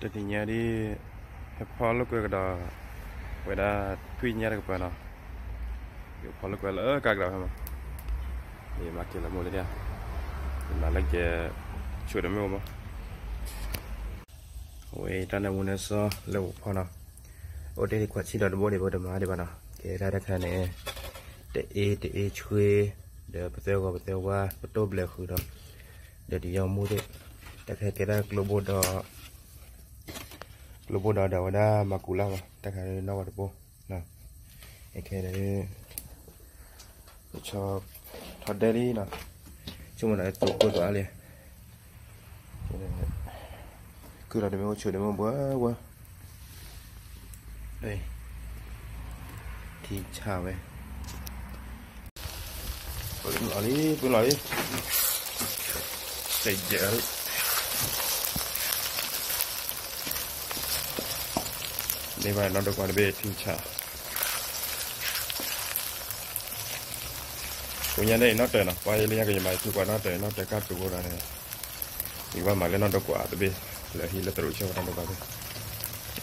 တတိညာဒီဖော်လောက်ကတော့ဝေဒထွေညာရကပနာဒီဖော်လောက်ကတော့ကကတော့မှာဒီမှာကလာမိုးလေဒီမှာလည်းကျချွတ်တယ်မို့မဝေတနမနစောလောက်ဖော်နာโอเดဒီကွာချီတော့ဘောနေဘောတမားဒီပါနာကဲဒါတခါနဲ့တေးတေးချွေเดี๋ยวไปเที่ยวก็ไปเที่ยวว่าประตูเบลคือดอกเดี๋ยวดียอมมูดแต่แค่แกได้กลบดอ lobo da da wada makula ma ta ka na wa bo na. E ke de cho thoát đây đi nào chúng mình lại tổ cô tụ ali cứ là để mình chịu để mình bữa qua đây. Thì chào về bữa lại đi bữa lại đi xây dựng đây mà nó được gọi là bê thiên trả của nhà đây, nó trời nó quay lên cái mà chú quả nó trời nó trời cắt tụ ra này. Thì qua mà lên nó được quả tụ bê. Là hi là tự cho nó được quả bê.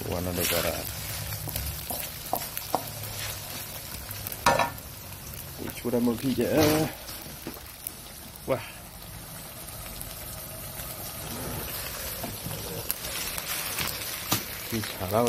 Qua nó được quả ra chú đã mua khi vậy. Wow. Khi xả lao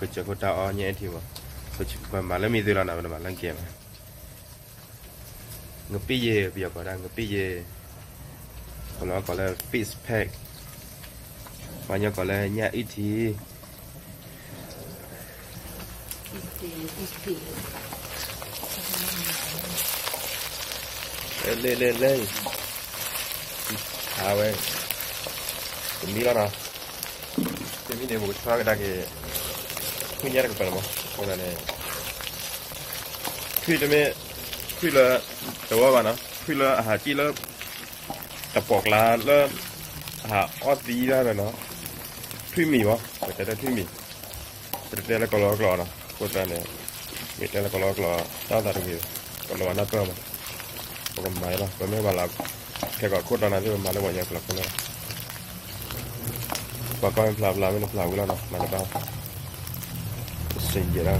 cái chỗ có tao nhẹ thì mà cái chỗ mà lấy mi tôi là nào mà lăng kia mà ngập pi gì bây giờ có đang ngập pi gì còn nó có là fish pack. Mà nhau có là nhà ít thì lên lên lên lên à vậy cũng đi đó nào? Cái mi này một cái ふうにやらかくからもほらねคุยจะไม่คุยละแต่ว่าว่านะคุยละอาหารจีละตะปอกลาละหาออดีได้เลยเนาะทุยมีวะแต่ได้ทุยมีแต่ได้แล้วก็รอกรอนะกดได้เนี่ยมีแต่แล้วก็รอกรอต้าตาทุกทีก็รอหน้าเพิ่มก็ไม่ละก็ไม่ว่าละแค่ก็โคตรนานที่มันมาแล้ววันยังกลับกันเลยว่าก็ไม่พลาดพลาดไม่พลาดกูลาวเนาะมาแล้ว Sejarah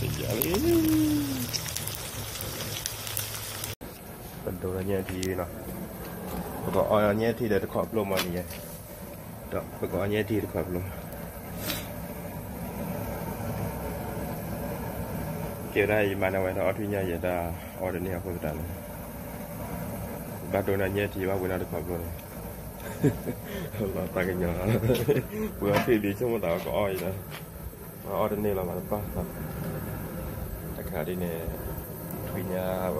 Sejarah Bentuknya di nah Pokoknya di dari kau belum mana ya Tak pokoknya di dari kau belum Kira mana vậy đó thì nhà vậy ta, order đây nha không tận bắt đầu là nhé thì bao nhiêu được kau belum là ta cái nhỏ. Vừa thì đi xuống tàu có oi đó. Mà ở đây là mà ba tất cả đi nè, thuê nhà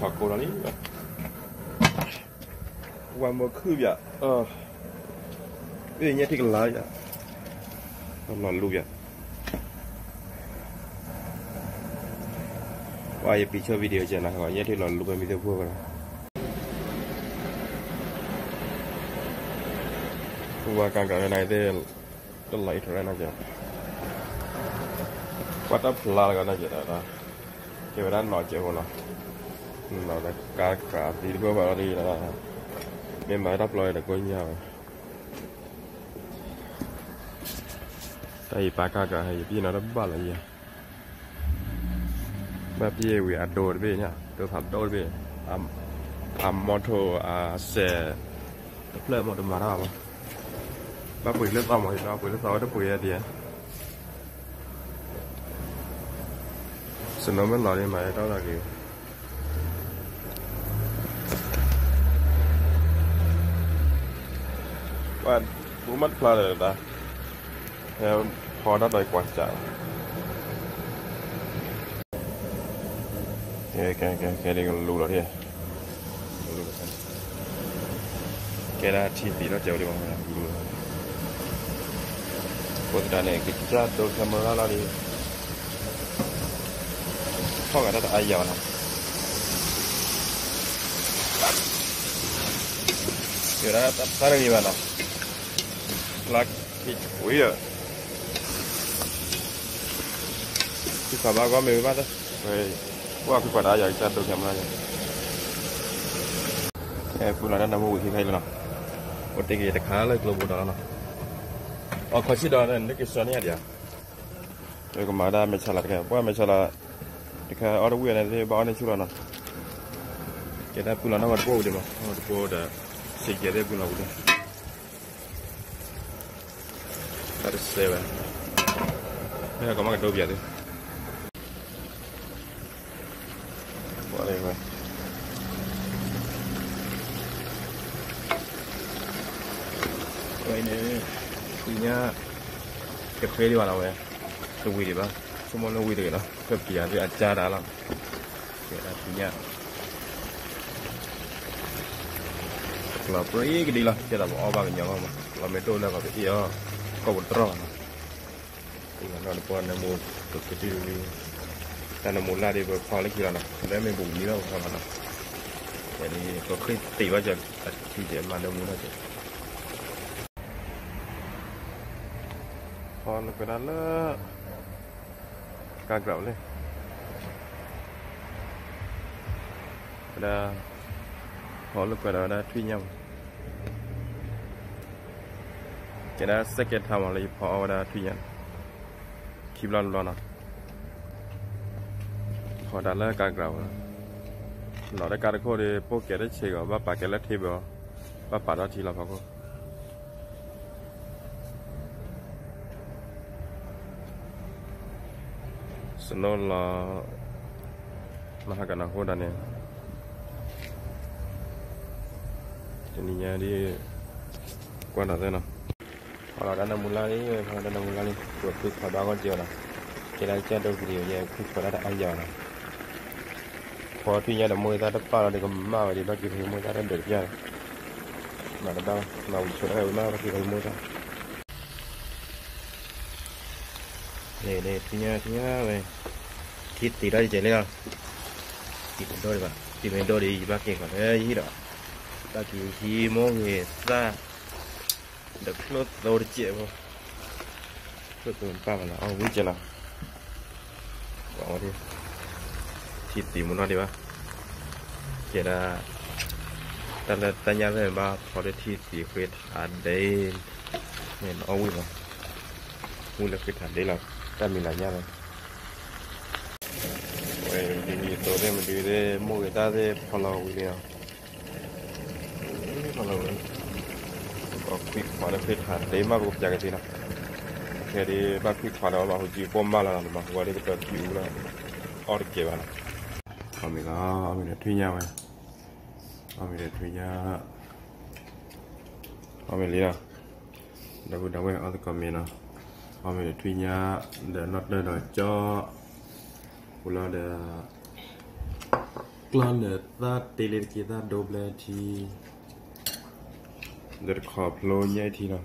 cho cô đó đi qua một khư vậy? Ờ. Cái giờ thì cái lá vậy? Nó là lu vậy. Qua giờ bị chơi video chưa nào gọi nhé thì là lu bên video vừa rồi. qua càng cái này thì nó lấy ra nó chưa quá thấp là cái này chưa đó chiều đó nói chiều rồi nào đã cá cả tí nữa vào đi là nên mở đắp lời là coi nhau tại vì ba cá cái hay vì nó đắp bao là gì bà bia vì ăn đồ về nhá. Đồ phẩm đồ về. Ăn ăn mô à xe đắp lời một mà đó ba quỷ lớp ông rồi ba quỷ lớp tối đó quỷ đi à. Xin nó mới lại đi mà đó là kiểu bạn cũng mất pha rồi ta theo khó đó đời quan trọng cái cái cái cái đi à. lù rồi đi cái đó chi phí nó chịu đi bằng này, lù rồi こちらねぐちゃっとさまららりほがただあいやわなぐらたったらりわなラッキー。おい。や cái xà bao có mười bát đấy về qua cái quả đá giờ ta tôi xem ra rồi em phụ là đang mua cái hay là nào một tí gì đặc khá là global đó nào bụi à đi xin nó mới lại đi mà đó là kiểu và cũng mất pha rồi ta theo kho đất đây quan trọng cái cái cái cái này còn lù rồi đi cái đó chi phí nó chịu đi bằng lù rồi Potrà ne che già do camera la di. Phong ở đó ai giờ nào. Giờ đó ta ta đi vào nào. Lạc thịt ui à. Cái quả ba có mười bát đó. Rồi qua cái quả đá giờ ta do camera. Eh, pula na namu Pon kedala. Kagak boleh. Ada Pon kedala tui nyam. Kena sakit ham oleh Pon ada tui nyam. Kiblan lana. Kodala kagak boleh. หลอดได้การโคเดโปเกตได้เชกว่าปากแกและเทเบลว่าปาดาทีละพักก็ สนละนะฮะกันนะโคดันเนี่ยจะนี่ยาดีกว่าหน่อยนะพอเราดันน้ำมูลนี่พอเราดันน้ำมูลนี่ปวดคือขอดาก็เจียวนะจะได้เจ้าดูวิดีโอเยอะคือขอได้อายาวนะพอที่ยาดมือตาตะป้าเราเด็กก็มาไปดีบ้างกี่เพลงมือตาเด็กเด็กยามาดันมาอุดชุดเอาหน้าไปกี่เพลงมือตา bà đó là cái về đã đi thứ nhá thứ nhá thịt tí đây chạy thịt đôi vào thịt đôi đi bác kia còn đấy gì đó. Ta chỉ khi mua về ra. Được lót đâu được chạy không lót tụi ba là ông biết chưa nào? Bỏ đi. Thịt tí muốn nó đi ba chỉ là, ta là, ta nhớ về ba có được thịt tí khuyết à đây. Nên ông biết mà. Khuyết đây là rồi thì tối nay mình đi để mua người ta để follow video follow có quick khóa được khuyết hạt đấy mà cũng cái gì nào. Thế thì bác quick khóa đó mà hồi chỉ bom ba là mà qua đây cái cứu là ở được còn mình có mình đã thuê nhau này mình đã thuê nhau mình lý nào? Đâu đâu ở cái comment nào Ame thuy nhà để nó đây là cho Ula để Clan để ta tê lên kia ta double thì Để khọp lô nhai thì nào